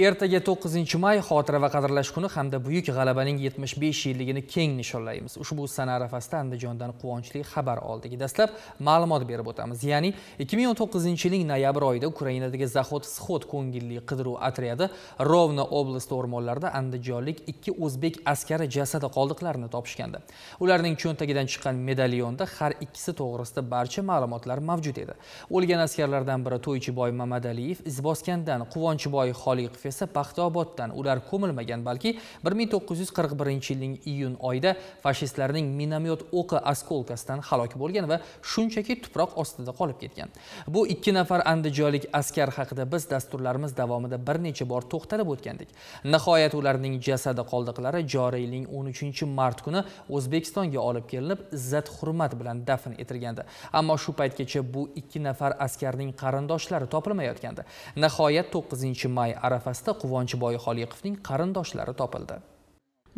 ertaga 9 may xotira va qadrlash kuni hamda buyuk g'alabaning yetmish besh yilligini keng nishonlaymiz. Ushbu sana arafasida andijondan quvonchli xabar oldik. Dastlab ma'lumot berib o'tamiz. Ya'ni ikki ming o'n to'qqizinchi yilning noyabr oyida ukrainadagi zahod sxod ko'ngilli qidiruv otryadi rovno oblasti o'rmonlarida andijonlik ikki o'zbek askari jasadi qoldiqlarini topishgandi. Ularning cho'ntagidan chiqqan medalyonda har ikkisi to'g'risida barcha ma'lumotlar mavjud edi. O'lgan askarlardan biri to'ychiboy mamadaliyev izboskandan quvonchiboy xoliqov esa paxtaoboddan ular ko'milmagan balki 1941 yilning iyun oyida fashistlarning minomyot o'qi askolkasidan halok bo'lgan va shunchaki tuproq ostida qolib ketgan. Bu ikki nafar andijonlik askar haqida biz dasturlarimiz davomida bir necha bor to'xtalib o'tgandik. Nihoyat ularning jasadi qoldiqlari joriy yilning 13 mart kuni o'zbekistonga olib kelinib izzat hurmat bilan dafn etilgandi. Ammo shu paytgacha bu ikki nafar askarning qarindoshlari topilmayotgandi. Nihoyat 9 may arafasida quvonchiboy xoliqovning qarindoshlari topildi.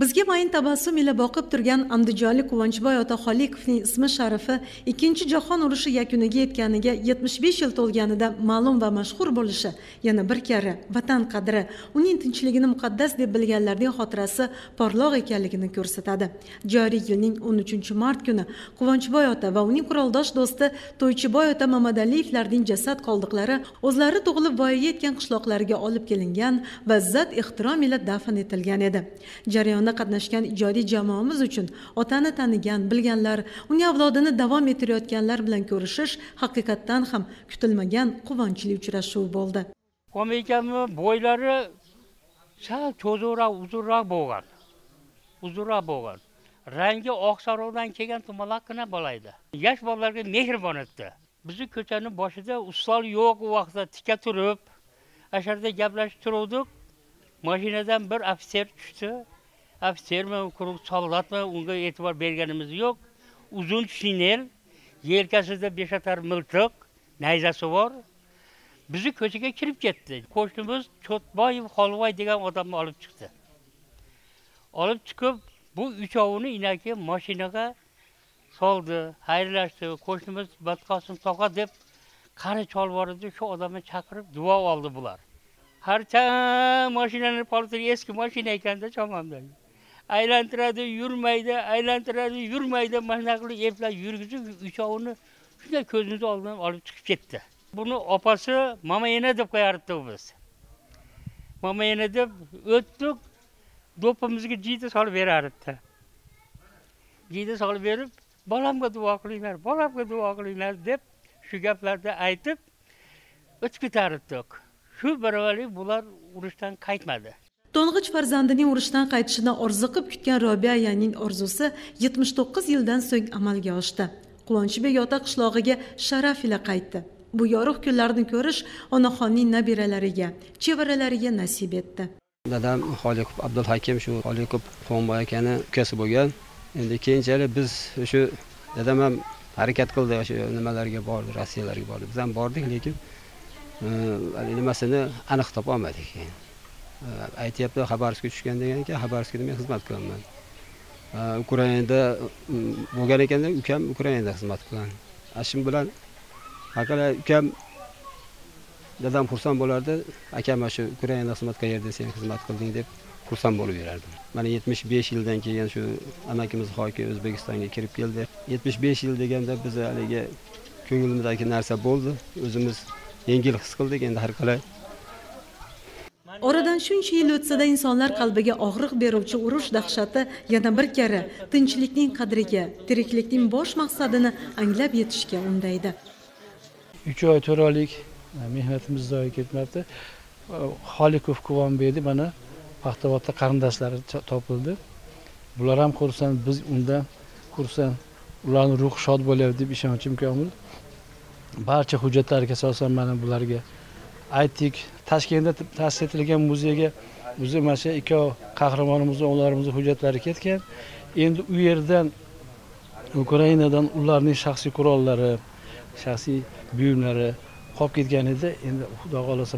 Bizga mayin tabassum ila boqib turgan andijonlik quvonchboy otaxoliqovning ismi sharifi ikkinchi jahon urushi yakuniga yetganiga 75 yil to'lganida ma'lum va mashhur bo'lishi yana bir karra vatan qadri. Uning tinchligini muqaddas deb bilganlarning xotirasi porloq ekanligini ko'rsatadi. Joriy yilning 13 mart kuni quvonchboy ota va uning quroldosh do'sti to'ychiboy ota mamadaliyevlarning jasad qoldiqlari o'zlari tug'ilib voyaga yetgan qishloqlariga olib kelingan va izzat ehtirom ila dafn etilgan edi. Jarayon jarayonda qatnashgan ijodiy jamoamiz uchun otani tanigan bilganlar uning avlodini davom ettirayotganlar bilan ko'rishish haqiqatdan ham kutilmagan quvonchli uchrashuv bo'ldi. Komikamni bo'ylari sal cho'ziqroq uzunroq bo'lgan uzunroq bo'lgan. Rangi oqsariqdan kelgan tumaloqqina bola edi yosh bolalarga mehribon edi bizni ko'chani boshida ustol yo'q u vaqtda tika turib ana shu yerda gaplashib turuvdik. Mashinadan bir ofitser tushdi. Ofitsermi quruq soldatmi unga e'tibor berganimiz yo'q. Uzun shinel yelkasida beshatar miltiq nayzasi bor. Bizni ko'chaga kirib ketdi. Qo'shnimiz cho'tboyev xolvoy degan odamni olib chiqdi. Olib chiqib bu uchovini inaki mashinaga soldi xayrlashdi. Qo'shnimiz batqosim tog'a deb qari chol edi shu odamni chaqirib duo oldi bular. Harcha mashinani poltiri eski mashina ekanda chamamdagi aylantiradi yurmaydi aylantiradi yurmaydi. Mana shunaqa qilib eplab yurgizib uchovini shunday ko'zimizni oldidan olib chiqib ketdi. Buni opasi momayena deb qo'yardik biz. Momayena deb o'tdik do'ppimizga jiyda solib berardi. Jiyda solib berib bolamga duo qilinglar bolamga duo qilinglar deb shu gaplarni aytib o'tib ketardik. Shu baravalik bular urushdan qaytmadi. To'ng'ich farzandining urushdan qaytishidan orziqib kutgan robiya ayaning orzusi 79 yildan so'ng amalga oshdi. Quvonchbek ota qishlog'iga sharaf ila qaytdi. Bu yorug' kunlarni ko'rish onaxonning nabiralariga chevaralariga nasib etdi. Dadam holikov abdulhakim shu holikov quvonboy akani ukasi bo'lgan. Endi keyinchalik biz shu dadam ham harakat qildi o'sha nimalarga bordi rossiyalarga bordi. Biz ham bordik lekin e, nimasini aniq topolmadik keyin. Aytyapti xabarovskga tushgan degan ekan xabarovskda men xizmat qilaman. Ukrainada bo'lgan ekanda ukam ukrainada xizmat qilgan ana shu bilan haqida ukam dadam xursand bo'lardi akam mana shu ukrainada xizmat qilgan yerda sen xizmat qilding deb xursand bo'lib yurardim mana yetmish besh yildan keyin shu amakimiz hoki o'zbekistonga kirib keldi. Yetmish besh yil deganda biz haligi ko'nglimizdagi narsa bo'ldi. O'zimiz yengil his qildik endi har qalay oradan shuncha yil o'tsada insonlar qalbiga og'riq beruvchi urush dahshati yana bir karra tinchlikning qadriga tiriklikning bosh maqsadini anglab yetishga undaydi. Uch oy to'rt oylik e, mehnatimiz zoye ketmabdi. E, Xolikov quvonbekni mana paxtavodda qarindoshlari topildi. Bular ham xursand biz undan xursand ularni ruhi shod bo'lyapti deb ishonchim komil. Barcha hujjatlarga asosan mana bularga aytdik toshkentda ta'sis etilgan muzeyga o'zi mana shu ikkov qahramonimizni o'g'illarimizni hujjatlari ketgan. Endi u yerdan ukrainadan ularning shaxsiy qurollari shaxsiy buyumlari qolib ketgan edi. Endi xudo xohlasa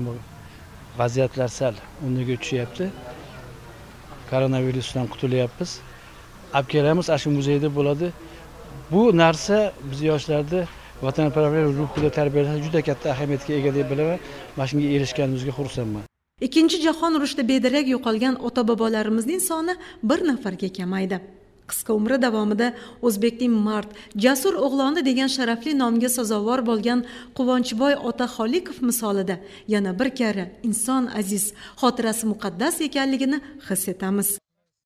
vaziyatlar sal o'rniga tushyapti koronavirusdan qutulyapmiz. Olib kelamiz ana shu muzeyda bo'ladi. Bu narsa biz yoshlarni vatanparvarlik ruhida tarbiyalash juda katta ahamiyatga ega deb bilaman. Mana shunga erishganimizga xursandman. Ikkinchi jahon urushida bedarak yo'qolgan ota bobolarimizning soni bir nafarga kamaydi. Qisqa umri davomida o'zbekning mard jasur o'g'loni degan sharafli nomga sazovor bo'lgan quvonchboy ota xolikov misolida yana bir karra inson aziz xotirasi muqaddas ekanligini his etamiz.